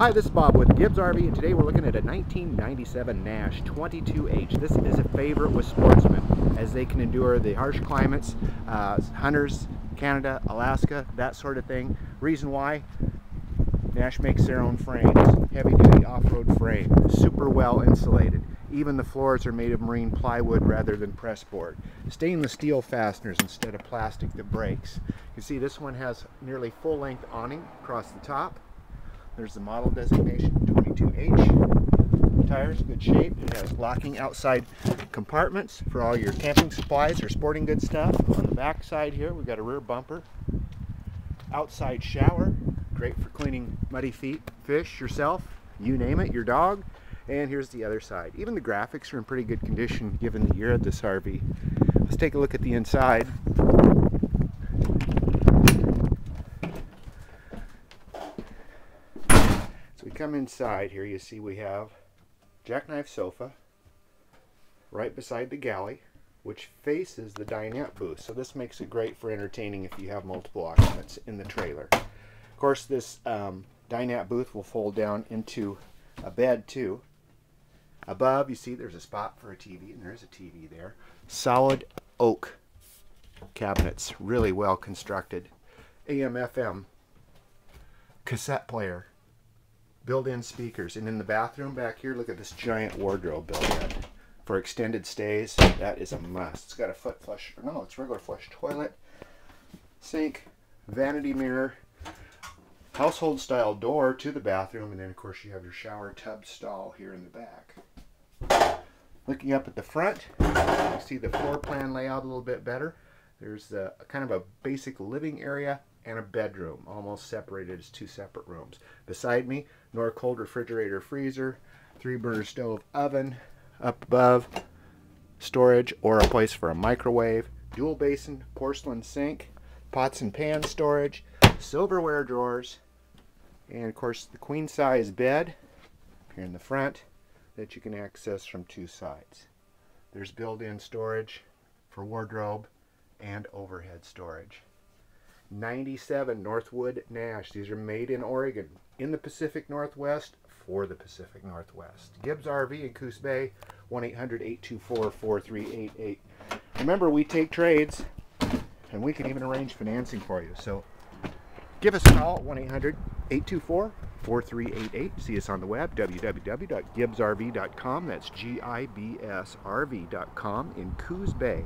Hi, this is Bob with Gib's RV, and today we're looking at a 1997 Nash 22H. This is a favorite with sportsmen as they can endure the harsh climates, uh, hunters, Canada, Alaska, that sort of thing. Reason why? Nash makes their own frames, heavy duty off-road frame, super well insulated. Even the floors are made of marine plywood rather than pressboard. Stainless steel fasteners instead of plastic that breaks. You can see this one has nearly full length awning across the top there's the model designation 22H. Tires, good shape. It has locking outside compartments for all your camping supplies or sporting goods stuff. On the back side here, we've got a rear bumper. Outside shower, great for cleaning muddy feet, fish, yourself, you name it, your dog. And here's the other side. Even the graphics are in pretty good condition given the year of this RV. Let's take a look at the inside. Come inside here, you see we have jackknife sofa right beside the galley, which faces the dinette booth. So this makes it great for entertaining if you have multiple occupants in the trailer. Of course, this um, dinette booth will fold down into a bed too. Above, you see there's a spot for a TV, and there's a TV there. Solid oak cabinets, really well constructed. AM, FM, cassette player, built-in speakers. And in the bathroom back here, look at this giant wardrobe built in. For extended stays, that is a must. It's got a foot flush, no, it's regular flush toilet, sink, vanity mirror, household style door to the bathroom, and then of course you have your shower tub stall here in the back. Looking up at the front, you see the floor plan layout a little bit better. There's a kind of a basic living area and a bedroom, almost separated as two separate rooms. Beside me, Norcold refrigerator freezer, three burner stove oven, up above, storage or a place for a microwave, dual basin porcelain sink, pots and pan storage, silverware drawers, and of course the queen size bed here in the front that you can access from two sides. There's built-in storage for wardrobe and overhead storage. 97 Northwood Nash. These are made in Oregon, in the Pacific Northwest, for the Pacific Northwest. Gib's RV in Coos Bay, 1-800-824-4388. Remember, we take trades, and we can even arrange financing for you. So give us a call at 1-800-824-4388. See us on the web, www.gibsrv.com. That's G-I-B-S-R-V.com in Coos Bay.